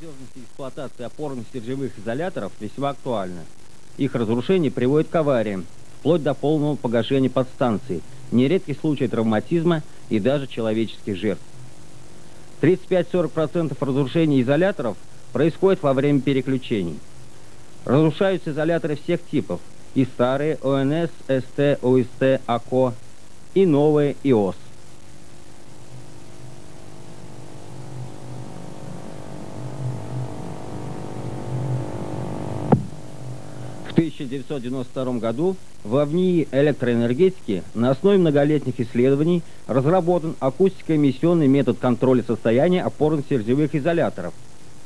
надежности эксплуатации опорных стержневых изоляторов весьма актуальна. Их разрушение приводит к авариям, вплоть до полного погашения подстанции, нередкий случай травматизма и даже человеческих жертв. 35-40% разрушений изоляторов происходит во время переключений. Разрушаются изоляторы всех типов, и старые ОНС, СТ, ОСТ, АКО, и новые ИОС. 1992 году в ОВНИ электроэнергетики на основе многолетних исследований разработан акустико-эмиссионный метод контроля состояния опорно-стержневых изоляторов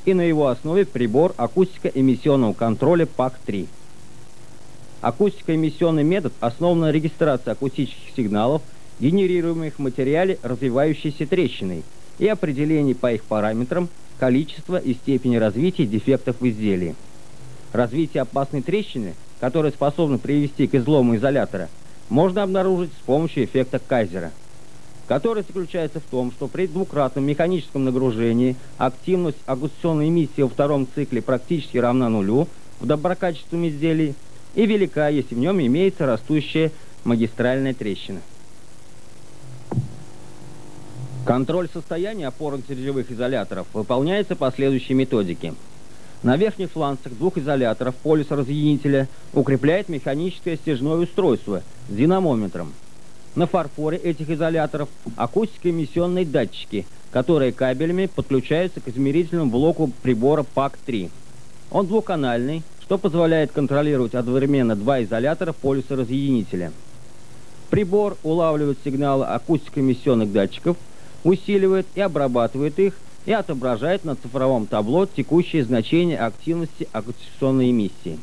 и на его основе прибор акустико-эмиссионного контроля ПАК-3. Акустико-эмиссионный метод основан на регистрации акустических сигналов, генерируемых в материале развивающейся трещиной, и определении по их параметрам количества и степени развития дефектов в изделии. Развитие опасной трещины, которая способна привести к излому изолятора, можно обнаружить с помощью эффекта Кайзера, который заключается в том, что при двукратном механическом нагружении активность акустационной эмиссии во втором цикле практически равна нулю в доброкачественном изделии и велика, если в нем имеется растущая магистральная трещина. Контроль состояния опорных стержневых изоляторов выполняется по следующей методике. На верхних фланцах двух изоляторов полюса-разъединителя укрепляет механическое стержное устройство с динамометром. На фарфоре этих изоляторов акустико-эмиссионные датчики, которые кабелями подключаются к измерительному блоку прибора ПАК-3. Он двухканальный, что позволяет контролировать одновременно два изолятора полюса разъединителя. Прибор улавливает сигналы акустико-эмиссионных датчиков, усиливает и обрабатывает их и отображает на цифровом табло текущее значение активности акустационной эмиссии.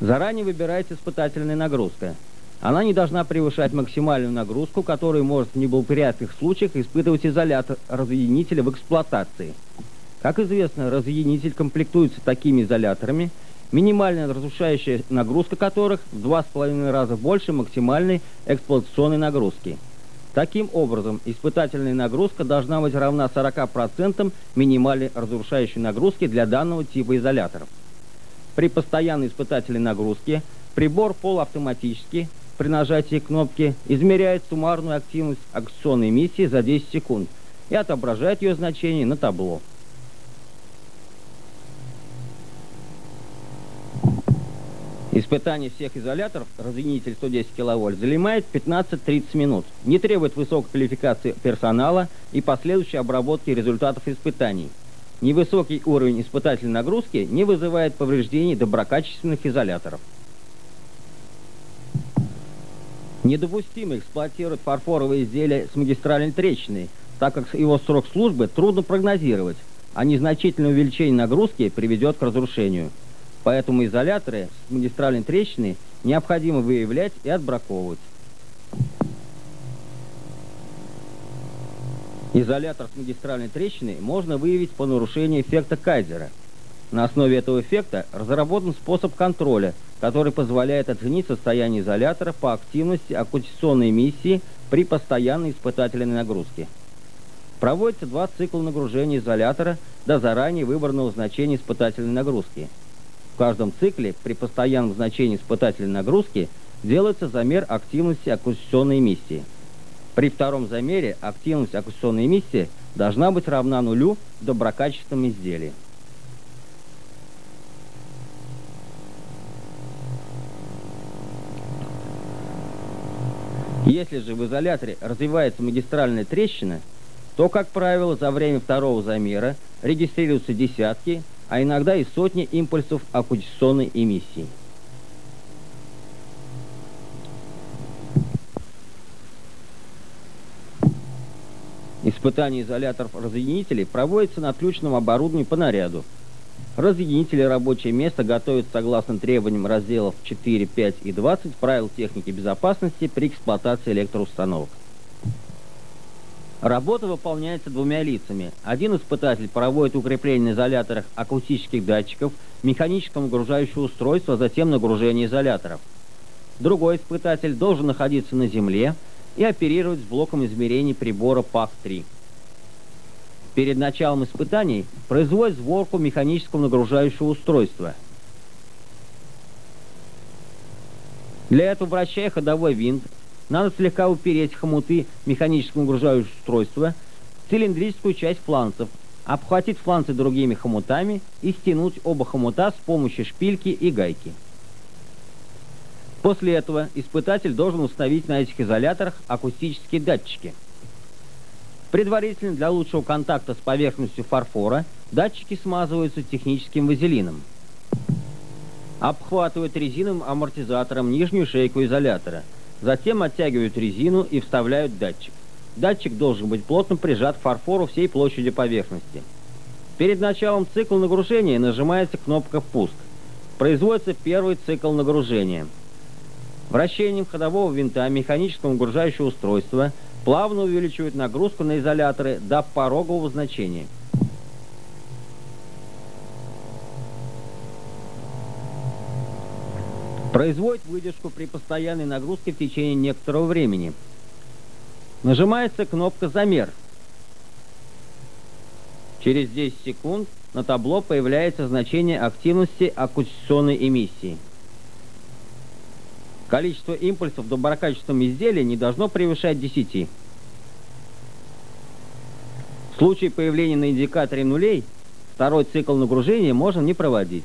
Заранее выбирается испытательная нагрузка. Она не должна превышать максимальную нагрузку, которую может в неблагоприятных случаях испытывать изолятор разъединителя в эксплуатации – как известно, разъединитель комплектуется такими изоляторами, минимальная разрушающая нагрузка которых в два с половиной раза больше максимальной эксплуатационной нагрузки. Таким образом, испытательная нагрузка должна быть равна 40% минимальной разрушающей нагрузки для данного типа изоляторов. При постоянной испытательной нагрузке прибор полуавтоматически при нажатии кнопки измеряет суммарную активность акционной эмиссии за 10 секунд и отображает ее значение на табло. Испытание всех изоляторов, разъединитель 110 кВт, занимает 15-30 минут, не требует высокой квалификации персонала и последующей обработки результатов испытаний. Невысокий уровень испытательной нагрузки не вызывает повреждений доброкачественных изоляторов. Недопустимо эксплуатировать фарфоровые изделия с магистральной трещиной, так как его срок службы трудно прогнозировать, а незначительное увеличение нагрузки приведет к разрушению. Поэтому изоляторы с магистральной трещиной необходимо выявлять и отбраковывать. Изолятор с магистральной трещиной можно выявить по нарушению эффекта Кайзера. На основе этого эффекта разработан способ контроля, который позволяет оценить состояние изолятора по активности акустационной эмиссии при постоянной испытательной нагрузке. Проводится два цикла нагружения изолятора до заранее выбранного значения испытательной нагрузки – в каждом цикле при постоянном значении испытательной нагрузки делается замер активности акустационной эмиссии. При втором замере активность акустационной эмиссии должна быть равна нулю в доброкачественном изделии. Если же в изоляторе развивается магистральная трещина, то, как правило, за время второго замера регистрируются десятки, а иногда и сотни импульсов акустационной эмиссии. Испытание изоляторов-разъединителей проводится на отключенном оборудовании по наряду. Разъединители рабочее место готовят согласно требованиям разделов 4, 5 и 20 правил техники безопасности при эксплуатации электроустановок. Работа выполняется двумя лицами. Один испытатель проводит укрепление на изоляторах акустических датчиков, механического нагружающего устройства, затем нагружение изоляторов. Другой испытатель должен находиться на земле и оперировать с блоком измерений прибора ПАК-3. Перед началом испытаний производит сборку механического нагружающего устройства. Для этого, вращая ходовой винт, надо слегка упереть хомуты механического нагружающего устройства цилиндрическую часть фланцев, обхватить фланцы другими хомутами и стянуть оба хомута с помощью шпильки и гайки. После этого испытатель должен установить на этих изоляторах акустические датчики – Предварительно для лучшего контакта с поверхностью фарфора датчики смазываются техническим вазелином. Обхватывают резиновым амортизатором нижнюю шейку изолятора. Затем оттягивают резину и вставляют датчик. Датчик должен быть плотно прижат к фарфору всей площади поверхности. Перед началом цикла нагружения нажимается кнопка «Пуск». Производится первый цикл нагружения. Вращением ходового винта механического нагружающего устройства – плавно увеличивают нагрузку на изоляторы до порогового значения. Производит выдержку при постоянной нагрузке в течение некоторого времени. Нажимается кнопка «Замер». Через 10 секунд на табло появляется значение активности акустационной эмиссии. Количество импульсов в доброкачественном изделии не должно превышать 10. В случае появления на индикаторе нулей, второй цикл нагружения можно не проводить.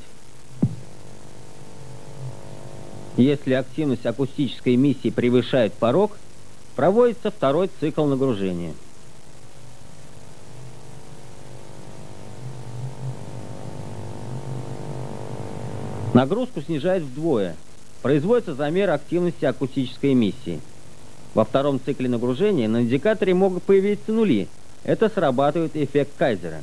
Если активность акустической эмиссии превышает порог, проводится второй цикл нагружения. Нагрузку снижают вдвое – Производится замер активности акустической эмиссии. Во втором цикле нагружения на индикаторе могут появиться нули. Это срабатывает эффект Кайзера.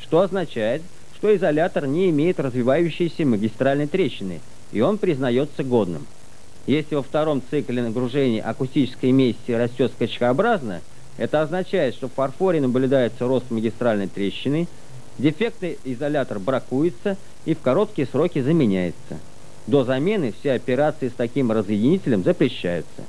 Что означает, что изолятор не имеет развивающейся магистральной трещины, и он признается годным. Если во втором цикле нагружения акустической эмиссии растет скачкообразно, это означает, что в фарфоре наблюдается рост магистральной трещины, дефектный изолятор бракуется и в короткие сроки заменяется. До замены все операции с таким разъединителем запрещаются.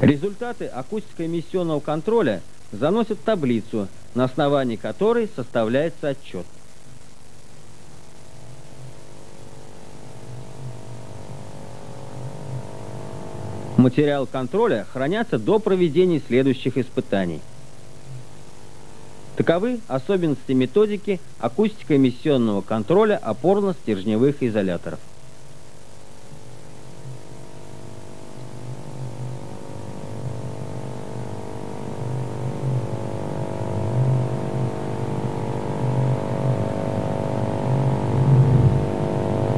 Результаты акустико-эмиссионного контроля заносят в таблицу, на основании которой составляется отчет. Материал контроля хранятся до проведения следующих испытаний – Таковы особенности методики акустико-эмиссионного контроля опорно-стержневых изоляторов.